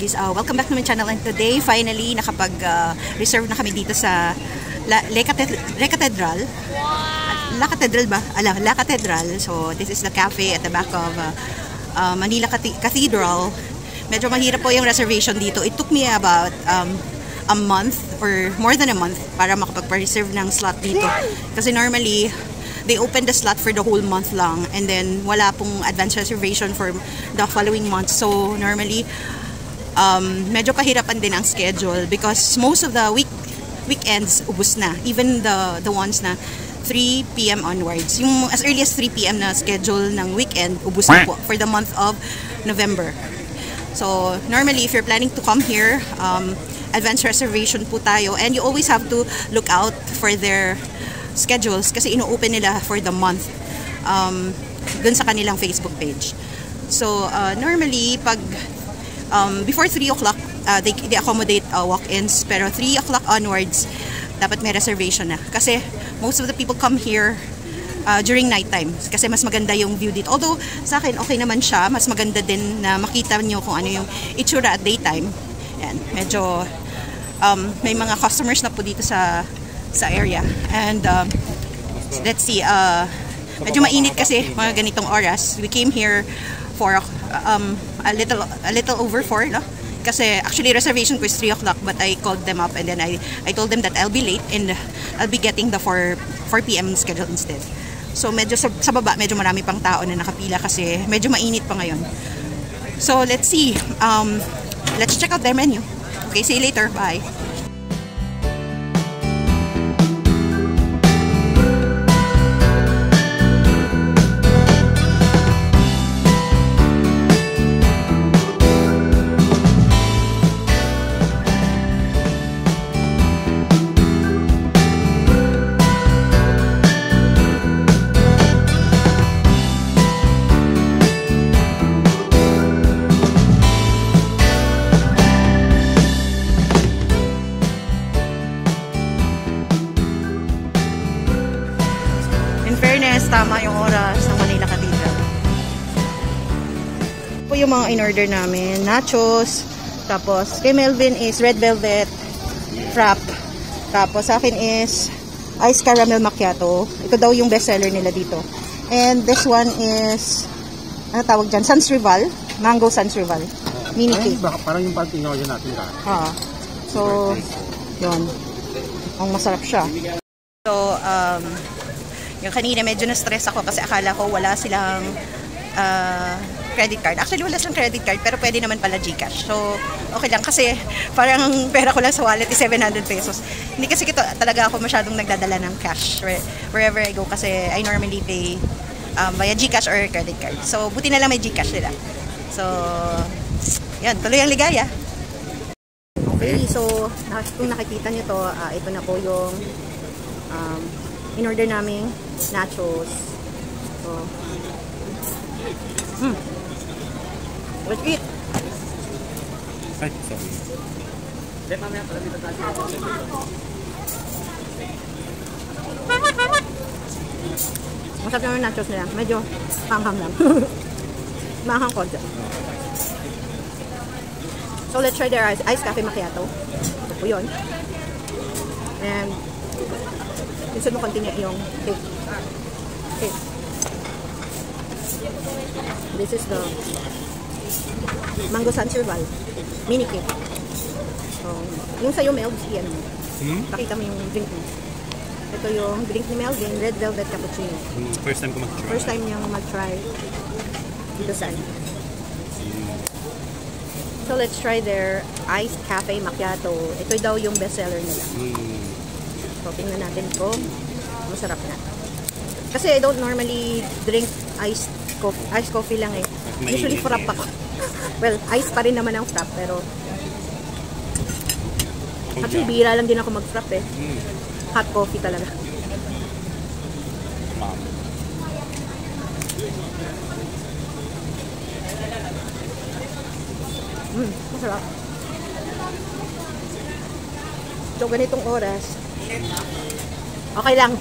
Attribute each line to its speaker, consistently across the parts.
Speaker 1: Kaburgis, uh, welcome back to my channel and today finally nakapag-reserve na kami dito sa La, Le, Cathed Le Cathedral. La Cathedral ba? Ala, La Cathedral. So this is the cafe at the back of uh, uh, Manila Cath Cathedral. Medyo mahirap po yung reservation dito. It took me about um, a month or more than a month para makapag-reserve ng slot dito. Kasi normally, they open the slot for the whole month lang and then wala pong advance reservation for the following month. So normally, um, medyo kahirapan din ang schedule because most of the week weekends ubus na. Even the the ones na 3 p.m. onwards. Yung as early as 3 p.m. na schedule ng weekend, ubus na po for the month of November. So, normally, if you're planning to come here, um, advance reservation po tayo. And you always have to look out for their schedules kasi ino-open nila for the month um, dun sa kanilang Facebook page. So, uh, normally, pag um, before 3 o'clock, uh, they, they accommodate uh, walk-ins. Pero 3 o'clock onwards, dapat may reservation na. Kasi most of the people come here uh, during nighttime kasi mas maganda yung view dito. Although sa akin okay naman siya, mas maganda din na makita niyo kung ano yung itsura at daytime. Yan, medyo um, may mga customers na po dito sa sa area. And um, let's see, uh, medyo mainit kasi mga ganitong oras. We came here for um, a little a little over 4, no? Kasi actually reservation ko is 3 o'clock but I called them up and then I, I told them that I'll be late and I'll be getting the 4, 4 p.m. schedule instead. So medyo sa, sa baba, medyo marami pang tao na nakapila kasi medyo mainit pa ngayon. So let's see. Um, let's check out their menu. Okay, see you later. Bye. Tama yung oras ng Manila Cathedral. Po yung mga in-order namin. Nachos. Tapos, kay Melvin is red velvet frap. Tapos, sa akin is ice caramel macchiato. Ito daw yung bestseller nila dito. And this one is, ano tawag dyan? Sans Rival. Mango Sans Rival. Mini cake.
Speaker 2: baka parang yung parang in-order natin ka.
Speaker 1: Ha. So, yun. Ang masarap siya. So, um, yung kanina medyo na-stress ako kasi akala ko wala silang ah, credit card. Actually, wala silang credit card pero pwede naman pala Gcash. So, okay lang kasi parang pera ko lang sa wallet is 700 pesos. Hindi kasi kito, talaga ako masyadong nagdadala ng cash where, wherever I go kasi I normally pay um, via Gcash or credit card. So, buti na lang may Gcash nila. So, yan, tuloy ang ligaya. Okay, so kung nakikita nyo to, ah, ito na po yung um, in-order naming nachos. So, hmm. Let's eat.
Speaker 2: Ay, sorry.
Speaker 1: Masarap naman yung nachos nila. Medyo panghang lang. Mahang konti. So, let's try their ice, ice cafe macchiato. Ito po yun. And, gusto mo konti niya yung cake. Okay. This is the mango sanserval mini cake. So, yung sa'yo, Mel, yan mo.
Speaker 2: Hmm?
Speaker 1: Pakita mo yung drink mo. Ito yung drink ni Melvin, red velvet cappuccino.
Speaker 2: Hmm, First time ko mag-try.
Speaker 1: First time niyang mag-try dito sa ano. So, let's try their iced cafe macchiato. Ito daw yung bestseller nila.
Speaker 2: Hmm.
Speaker 1: So, tingnan natin kung masarap na. Kasi I don't normally drink iced coffee. Iced coffee lang eh. Usually frap ako. well, ice pa rin naman ang frap, pero actually, bihira lang din ako mag-frap eh.
Speaker 2: Hmm.
Speaker 1: Hot coffee talaga. Mm, masarap. So, ganitong oras, okay lang.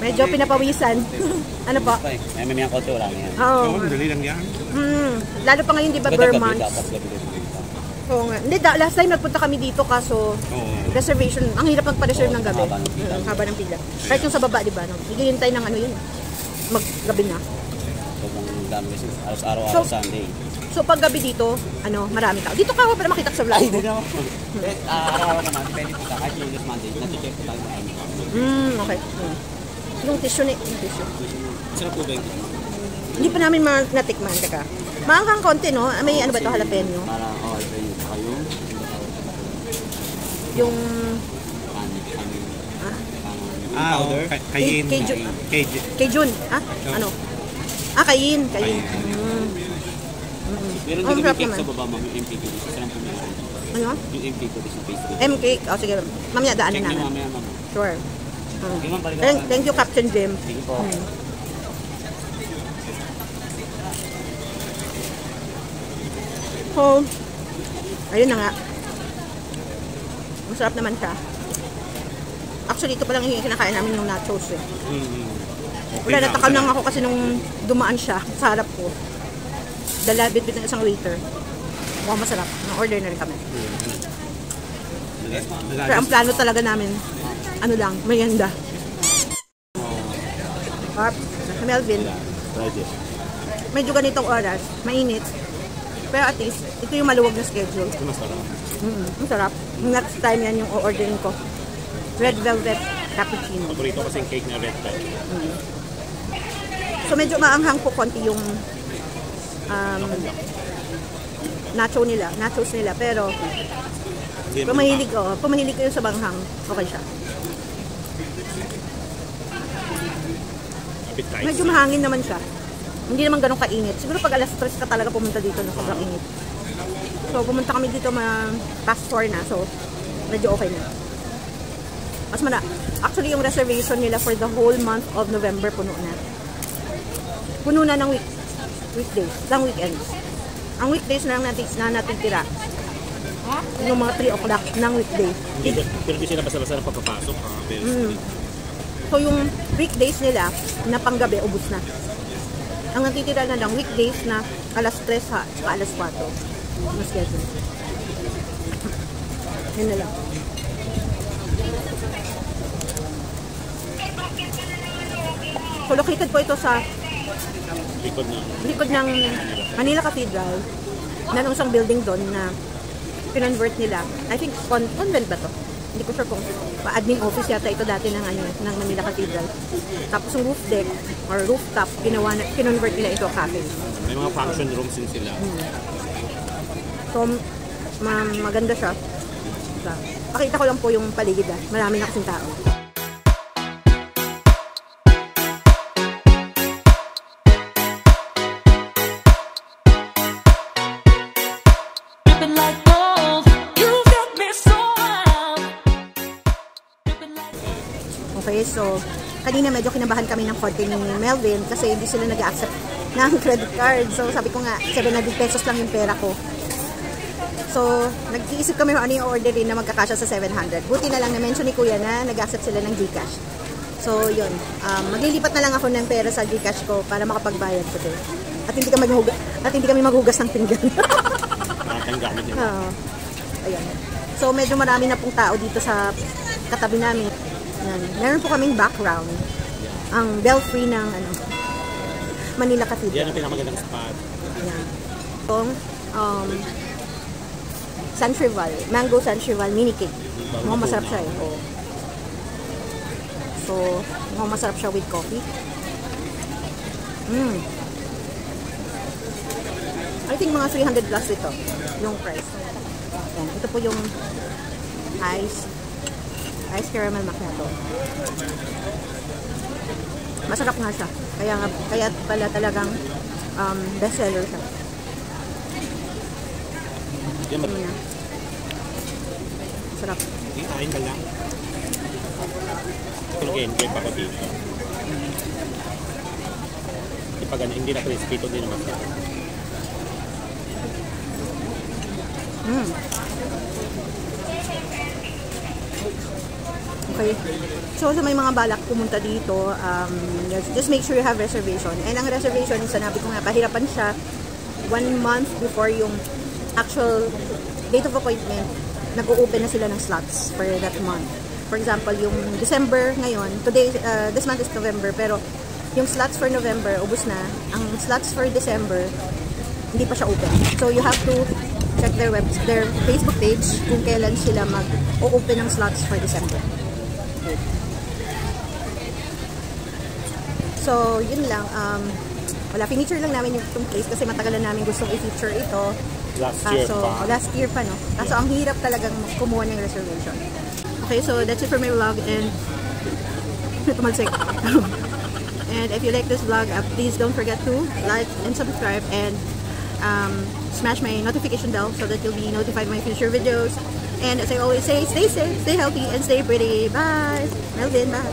Speaker 1: Medyo pinapawisan. ano po?
Speaker 3: May mamiyang konti wala na yan.
Speaker 1: Oo.
Speaker 2: Oo, dali lang yan.
Speaker 1: Mm, lalo pa ngayon, di ba,
Speaker 3: gabi.
Speaker 1: Oo nga. Hindi, da- last time nagpunta kami dito kaso reservation, ang hirap magpa-reserve ng gabi.
Speaker 3: haba ng pila.
Speaker 1: Haba ng pila. Kahit yung sa baba, di ba? No? Hihintay ng ano yun. Maggabi na.
Speaker 3: Sobrang dami kasi. Araw-araw
Speaker 1: So-
Speaker 3: Sunday.
Speaker 1: So pag gabi dito, ano, marami tao. Dito ka ako para makita sa vlog
Speaker 3: Ay, hindi naman. Eh, ah, Araw-araw naman, depende po sa kahit Lunes, Monday, nati-check po tayo
Speaker 1: Mm, okay. Mm. Yung tissue ni, yung tissue.
Speaker 3: Sarap po ba yung
Speaker 1: Hindi pa namin ma- natikman, teka. Maanghang konti, no? May ano ba ito, jalapeno?
Speaker 3: Parang, oh, ito yung saka yung
Speaker 1: ah,
Speaker 3: kanin.
Speaker 2: Ah, oo. Kay- Kayin.
Speaker 1: Kay- kay-
Speaker 2: Kay
Speaker 1: kay Jun, ah? Ano? Ah, kayin, kayin. Mm.
Speaker 3: Meron din kami cake sa baba, ma'am, yung MP ko. Kasi lang po meron.
Speaker 1: Ano?
Speaker 3: Yung MP ko, yung pastry.
Speaker 1: M cake. O, sige. Mamaya daanin
Speaker 3: Check niyo
Speaker 1: namin.
Speaker 3: mamaya, ma'am.
Speaker 1: Sure. Mm. Thank, thank you, Captain Jim.
Speaker 3: Sige po.
Speaker 1: Mm. So, ayun na nga. Masarap naman siya. Actually, ito pa lang yung kinakain namin yung nachos eh.
Speaker 2: Mm. Okay
Speaker 1: Wala,
Speaker 2: na,
Speaker 1: natakam lang ako kasi nung dumaan siya sa harap ko. Dala bit-bit ng isang waiter. Mukhang masarap. Na-order na rin kami.
Speaker 2: Wala-
Speaker 1: Pero ang plano talaga namin, ano lang, merienda. Harp, Melvin, medyo ganitong oras, mainit. Pero at least, ito yung maluwag na schedule.
Speaker 2: Ito masarap.
Speaker 1: Mm, masarap. Next time yan yung o-orderin ko. Red velvet cappuccino.
Speaker 2: Paborito kasi yung cake na red velvet.
Speaker 1: So medyo maanghang po konti yung um, nacho nila, nachos nila. Pero kung mahilig, oh, kung mahilig kayo sa banghang, okay siya. Medyo mahangin naman siya. Hindi naman ganun kainit. Siguro pag alas 3 ka talaga pumunta dito na sobrang init. So pumunta kami dito ma past 4 na. So medyo okay na. Mas mara. Actually yung reservation nila for the whole month of November puno na. Puno na ng week weekdays, ng weekends. Ang weekdays na lang natin na natin tira. Yung mga 3 o'clock ng weekday.
Speaker 2: Hindi ba- Pero di sila basta-basta na papapasok. ah. Very
Speaker 1: Mm. So yung weekdays nila na panggabi, ubus na. Ang natitira na lang weekdays na alas 3 ha, saka alas 4. Na schedule. Yun na lang. So located po ito sa
Speaker 2: likod na.
Speaker 1: likod ng Manila Cathedral na isang building doon na pinonvert nila. I think con convent ba to? Hindi ko sure kung pa-admin office yata ito dati ng, ano, ng Manila Cathedral. Tapos yung roof deck or rooftop, ginawa na, kinonvert nila into a cafe.
Speaker 2: May mga function rooms din sila.
Speaker 1: So, ma maganda siya. So, pakita ko lang po yung paligid ah. Marami na kasing tao.
Speaker 4: Like So
Speaker 1: kanina medyo kinabahan kami ng konti ni Melvin kasi hindi sila nag-accept ng credit card. So sabi ko nga, 700 pesos lang yung pera ko. So, nag-iisip kami ano yung orderin na magkakasya sa 700. Buti na lang na-mention ni Kuya na nag-accept sila ng Gcash. So, yun. Um, maglilipat na lang ako ng pera sa Gcash ko para makapagbayad ko din. At hindi kami maghugas, at hindi kami maghugas ng pinggan.
Speaker 2: Nakakang gamit nila.
Speaker 1: Oo. Ayan. So, medyo marami na pong tao dito sa katabi namin. Yan. Meron po kaming background. Ang belfry ng ano, Manila
Speaker 2: Yan
Speaker 1: Cathedral.
Speaker 2: ang pinakamagandang spot.
Speaker 1: Ayan. Itong um, Santrival. Mango Santrival mini cake. Mukhang masarap siya eh. Oo. So, mukhang masarap siya with coffee. Mm. I think mga 300 plus ito. Yung price. Yan. Ito po yung ice ice caramel macchiato. Masarap nga siya. Kaya nga, kaya pala talagang um, best seller siya.
Speaker 2: Yan ba?
Speaker 1: Na. Masarap.
Speaker 2: Yung kain ka lang. Ito nag-enjoy pa ako dito. Hindi pa ganun, hindi na crispy ito, hindi na masarap.
Speaker 1: Mm. Okay? So, sa may mga balak pumunta dito, um, just, make sure you have reservation. And ang reservation, sanabi ko nga, pahirapan siya one month before yung actual date of appointment, nag-open na sila ng slots for that month. For example, yung December ngayon, today, uh, this month is November, pero yung slots for November, ubus na. Ang slots for December, hindi pa siya open. So, you have to check their web, their Facebook page kung kailan sila mag-open ng slots for December. So, yun lang. Um, wala, finiture lang namin yung itong place kasi matagal na namin gustong i-feature ito.
Speaker 2: Last year
Speaker 1: Kaso,
Speaker 2: pa.
Speaker 1: last year pa, no? Kaso, ang hirap talagang kumuha ng reservation. Okay, so that's it for my vlog and tumalsik. and if you like this vlog, uh, please don't forget to like and subscribe and um, smash my notification bell so that you'll be notified of my future videos. And as I always say, stay safe, stay healthy, and stay pretty. Bye! Melvin, bye!